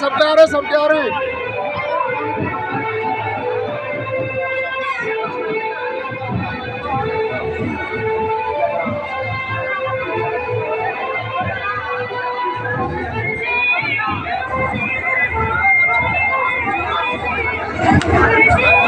സർക്കാർ സർക്കാർ Thank you.